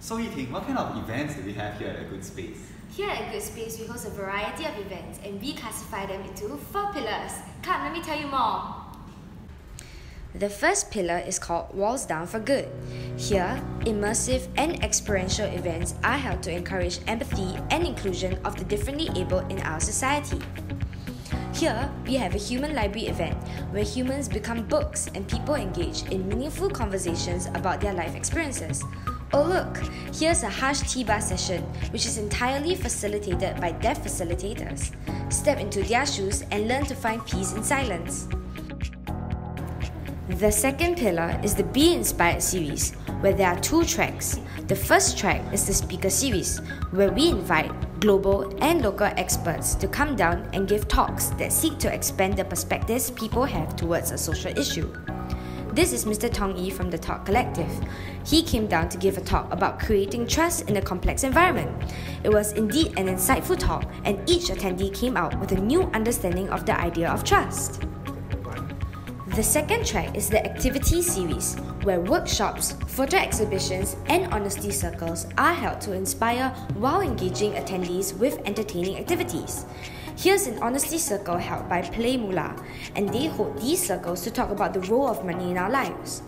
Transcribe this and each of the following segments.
So Yiting, what kind of events do we have here at A Good Space? Here at Good Space, we host a variety of events and we classify them into four pillars. Come, let me tell you more. The first pillar is called Walls Down for Good. Here, immersive and experiential events are held to encourage empathy and inclusion of the differently able in our society. Here, we have a human library event where humans become books and people engage in meaningful conversations about their life experiences. Oh, look, here's a Hush Tea Bar session, which is entirely facilitated by deaf facilitators. Step into their shoes and learn to find peace in silence. The second pillar is the Be Inspired series, where there are two tracks. The first track is the Speaker series, where we invite global and local experts to come down and give talks that seek to expand the perspectives people have towards a social issue. This is Mr. Tong Yee from the Thought Collective. He came down to give a talk about creating trust in a complex environment. It was indeed an insightful talk, and each attendee came out with a new understanding of the idea of trust. The second track is the Activity Series, where workshops, photo exhibitions, and honesty circles are held to inspire while engaging attendees with entertaining activities. Here's an honesty circle held by PlayMoolah, and they hold these circles to talk about the role of money in our lives.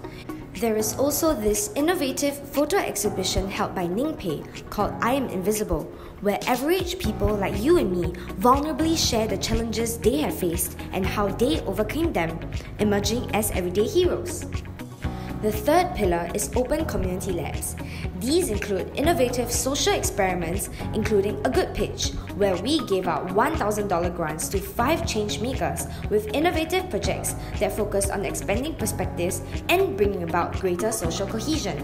There is also this innovative photo exhibition held by Ningpei called I Am Invisible, where average people like you and me vulnerably share the challenges they have faced and how they overcame them, emerging as everyday heroes. The third pillar is open community labs. These include innovative social experiments, including a good pitch, where we gave out $1,000 grants to five change makers with innovative projects that focus on expanding perspectives and bringing about greater social cohesion.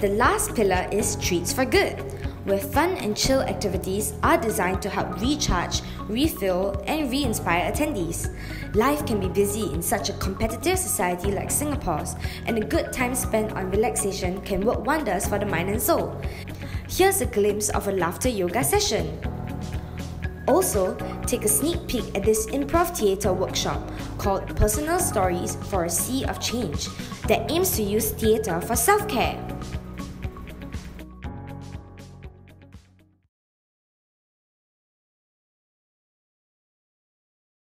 The last pillar is Treats for Good where fun and chill activities are designed to help recharge, refill, and re inspire attendees. Life can be busy in such a competitive society like Singapore's, and a good time spent on relaxation can work wonders for the mind and soul. Here's a glimpse of a laughter yoga session. Also, take a sneak peek at this improv theatre workshop called Personal Stories for a Sea of Change that aims to use theatre for self care.